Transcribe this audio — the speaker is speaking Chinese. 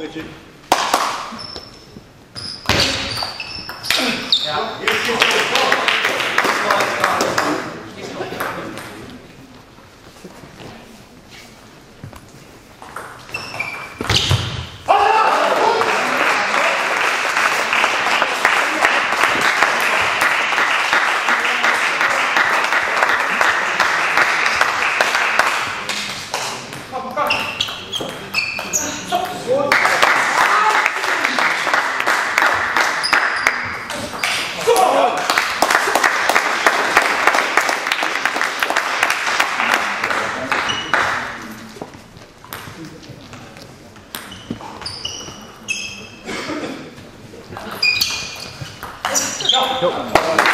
好，飞机。